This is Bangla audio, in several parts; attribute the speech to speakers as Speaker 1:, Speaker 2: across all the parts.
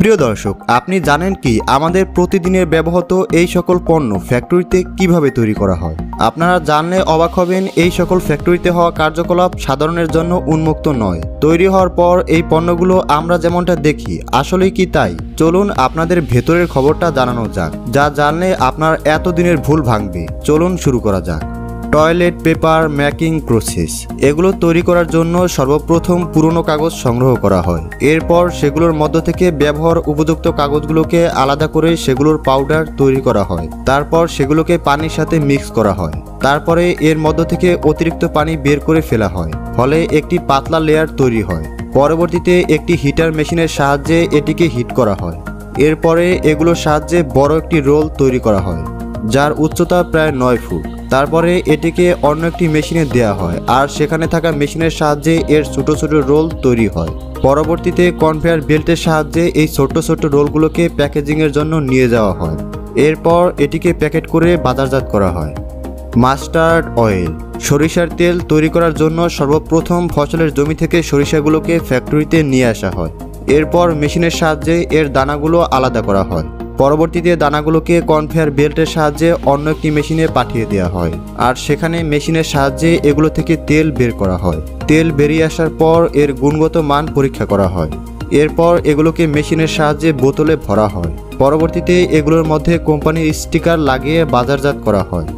Speaker 1: প্রিয় দর্শক, আপনি জানেন কি আমাদের প্রতিদিনের ব্যবহৃত এই সকল পণ্য ফ্যাক্টরিতে কীভাবে তৈরি করা হয়? আপনারা জানলে অবাক হবেন, এই সকল ফ্যাক্টরিতে হওয়া কার্যকলাপ সাধারণের জন্য উন্মুক্ত নয়। তৈরি হওয়ার পর এই পণ্যগুলো আমরা যেমনটা দেখি, আসলেই কি তাই? চলুন আপনাদের ভেতরের খবরটা জানানো যাক, যা জানলে আপনার এতদিনের ভুল ভাঙবে। চলুন শুরু করা যাক। Toilet paper making process. এগুলো তৈরি করার জন্য সর্বপ্রথম পুরনো কাগজ সংগ্রহ করা হয়। এরপর সেগুলোর মধ্য থেকে ব্যবহার উপযুক্ত কাগজগুলোকে আলাদা করে সেগুলোর পাউডার তৈরি করা হয়। তারপর সেগুলোকে পানির সাথে মিক্স করা হয়। তারপরে এর মধ্য থেকে অতিরিক্ত পানি বের করে ফেলা হয়। ফলে একটি পাতলা লেয়ার তৈরি হয়। পরবর্তীতে একটি হিটার মেশিনের সাহায্যে এটিকে হিট করা হয়। এরপরে এগুলোর সাহায্যে বড় একটি রোল তৈরি করা হয়, যার উচ্চতা প্রায় নয় ফুট। তারপরে এটিকে অন্য একটি মেশিনে দেওয়া হয় আর সেখানে থাকা মেশিনের সাহায্যে এর ছোট ছোট রোল তৈরি হয়। পরবর্তীতে কনভেয়ার বেল্টের সাহায্যে এই ছোট ছোট রোলগুলোকে প্যাকেজিংয়ের জন্য নিয়ে যাওয়া হয়। এরপর এটিকে প্যাকেট করে বাজারজাত করা হয়। Mustard oil. সরিষার তেল তৈরি করার জন্য সর্বপ্রথম ফসলের জমি থেকে সরিষাগুলোকে ফ্যাক্টরিতে নিয়ে আসা হয়। এরপর মেশিনের সাহায্যে এর দানাগুলো আলাদা করা হয়। পরবর্তীতে দানাগুলোকে কনভেয়ার বেল্টের সাহায্যে অন্য একটি মেশিনে পাঠিয়ে দেওয়া হয়। আর সেখানে মেশিনের সাহায্যে এগুলো থেকে তেল বের করা হয়। তেল বেরিয়ে আসার পর এর গুণগত মান পরীক্ষা করা হয়। এরপর এগুলোকে মেশিনের সাহায্যে বোতলে ভরা হয়। পরবর্তীতে এগুলোর মধ্যে কোম্পানির স্টিকার লাগিয়ে বাজারজাত করা হয়।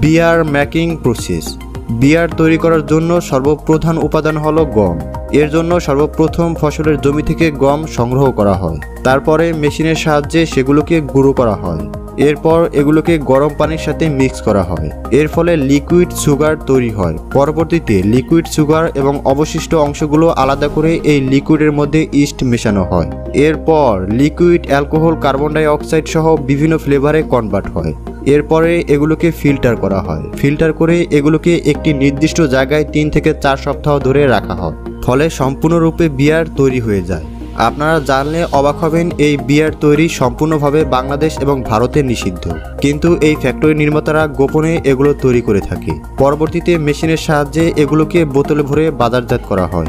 Speaker 1: Beer making process. বিয়ার তৈরি করার জন্য সর্বপ্রধান উপাদান হলো গম। এর জন্য সর্বপ্রথম ফসলের জমি থেকে গম সংগ্রহ করা হয়। তারপরে মেশিনের সাহায্যে সেগুলোকে গুঁড়ো করা হয়। এরপর এগুলোকে গরম পানির সাথে মিক্স করা হয়। এর ফলে লিকুইড সুগার তৈরি হয়। পরবর্তীতে লিকুইড সুগার এবং অবশিষ্ট অংশগুলো আলাদা করে এই লিকুইডের মধ্যে ইস্ট মেশানো হয়। এরপর liquid alcohol carbon dioxide সহ বিভিন্ন ফ্লেভারে কনভার্ট হয়। এরপরে এগুলোকে ফিল্টার করা হয়। ফিল্টার করে এগুলোকে একটি নির্দিষ্ট জায়গায় তিন থেকে চার সপ্তাহ ধরে রাখা হয়। ফলে সম্পূর্ণরূপে বিয়ার তৈরি হয়ে যায়। আপনারা জানলে অবাক হবেন, এই বিয়ার তৈরি সম্পূর্ণভাবে বাংলাদেশ এবং ভারতে নিষিদ্ধ। কিন্তু এই ফ্যাক্টরি নির্মাতারা গোপনে এগুলো তৈরি করে থাকে। পরবর্তীতে মেশিনের সাহায্যে এগুলোকে বোতলে ভরে বাজারজাত করা হয়।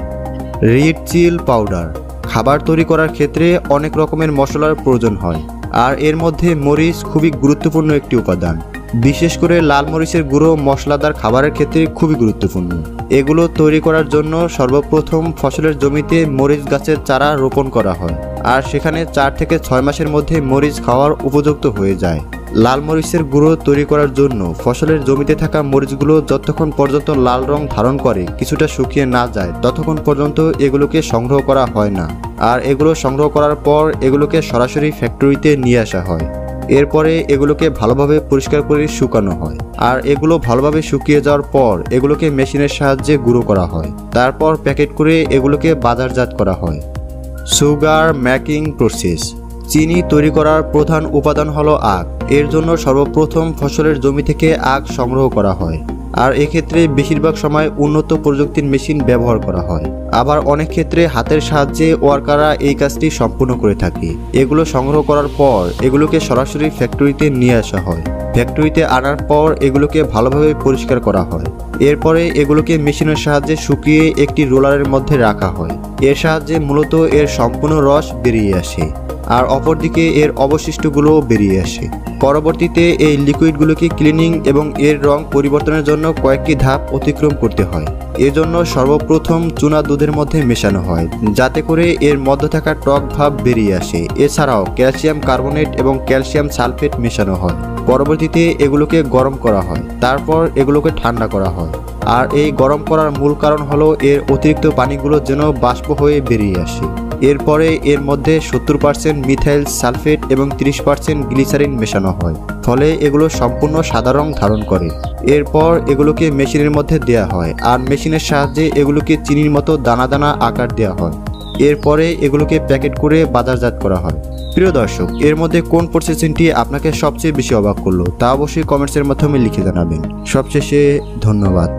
Speaker 1: রিড চিল পাউডার, খাবার তৈরি করার ক্ষেত্রে অনেক রকমের মশলার প্রয়োজন হয়। আর এর মধ্যে মরিচ খুবই গুরুত্বপূর্ণ একটি উপাদান। বিশেষ করে লাল মরিচের গুঁড়ো মশলাদার খাবারের ক্ষেত্রে খুবই গুরুত্বপূর্ণ। এগুলো তৈরি করার জন্য সর্বপ্রথম ফসলের জমিতে মরিচ গাছের চারা রোপণ করা হয়। আর সেখানে চার থেকে ছয় মাসের মধ্যে মরিচ খাওয়ার উপযুক্ত হয়ে যায়। লাল মরিচের গুঁড়ো তৈরি করার জন্য ফসলের জমিতে থাকা মরিচগুলো যতক্ষণ পর্যন্ত লাল রং ধারণ করে কিছুটা শুকিয়ে না যায়, ততক্ষণ পর্যন্ত এগুলোকে সংগ্রহ করা হয় না। আর এগুলো সংগ্রহ করার পর এগুলোকে সরাসরি ফ্যাক্টরিতে নিয়ে আসা হয়। এরপরে এগুলোকে ভালোভাবে পরিষ্কার করে শুকানো হয়। আর এগুলো ভালোভাবে শুকিয়ে যাওয়ার পর এগুলোকে মেশিনের সাহায্যে গুঁড়ো করা হয়। তারপর প্যাকেট করে এগুলোকে বাজারজাত করা হয়। Sugar making process. চিনি তৈরি করার প্রধান উপাদান হলো আখ। এর জন্য সর্বপ্রথম ফসলের জমি থেকে আখ সংগ্রহ করা হয়। আর এক্ষেত্রে বেশিরভাগ সময় উন্নত প্রযুক্তির মেশিন ব্যবহার করা হয়। আবার অনেক ক্ষেত্রে হাতের সাহায্যে ওয়ার্কাররা এই কাজটি সম্পূর্ণ করে থাকে। এগুলো সংগ্রহ করার পর এগুলোকে সরাসরি ফ্যাক্টরিতে নিয়ে আসা হয়। ফ্যাক্টরিতে আনার পর এগুলোকে ভালোভাবে পরিষ্কার করা হয়। এরপরে এগুলোকে মেশিনের সাহায্যে শুকিয়ে একটি রোলারের মধ্যে রাখা হয়। এর সাহায্যে মূলত এর সম্পূর্ণ রস বেরিয়ে আসে। আর অপরদিকে এর অবশিষ্টগুলোও বেরিয়ে আসে। পরবর্তীতে এই লিকুইডগুলোকে ক্লিনিং এবং এর রং পরিবর্তনের জন্য কয়েকটি ধাপ অতিক্রম করতে হয়। এজন্য সর্বপ্রথম চুনা দুধের মধ্যে মেশানো হয়, যাতে করে এর মধ্যে থাকা টক ভাব বেরিয়ে আসে। এছাড়াও ক্যালসিয়াম কার্বনেট এবং ক্যালসিয়াম সালফেট মেশানো হয়। পরবর্তীতে এগুলোকে গরম করা হয়, তারপর এগুলোকে ঠান্ডা করা হয়। আর এই গরম করার মূল কারণ হলো এর অতিরিক্ত পানিগুলো যেন বাষ্প হয়ে বেরিয়ে আসে। এরপরে এর মধ্যে সত্তর পার্সেন্ট মিথাইল সালফেট এবং তিরিশ পার্সেন্ট গ্লিসারিন মেশানো হয়। ফলে এগুলো সম্পূর্ণ সাদা রং ধারণ করে। এরপর এগুলোকে মেশিনের মধ্যে দেয়া হয় আর মেশিনের সাহায্যে এগুলোকে চিনির মতো দানা দানা আকার দেওয়া হয়। এরপরে এগুলোকে প্যাকেট করে বাজারজাত করা হয়। প্রিয় দর্শক, এর মধ্যে কোন প্রসেসিংটি আপনাকে সবচেয়ে বেশি অবাক করল তা অবশ্যই কমেন্টসের মাধ্যমে লিখে জানাবেন। সবশেষে ধন্যবাদ।